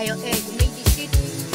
I'll Ed, you need?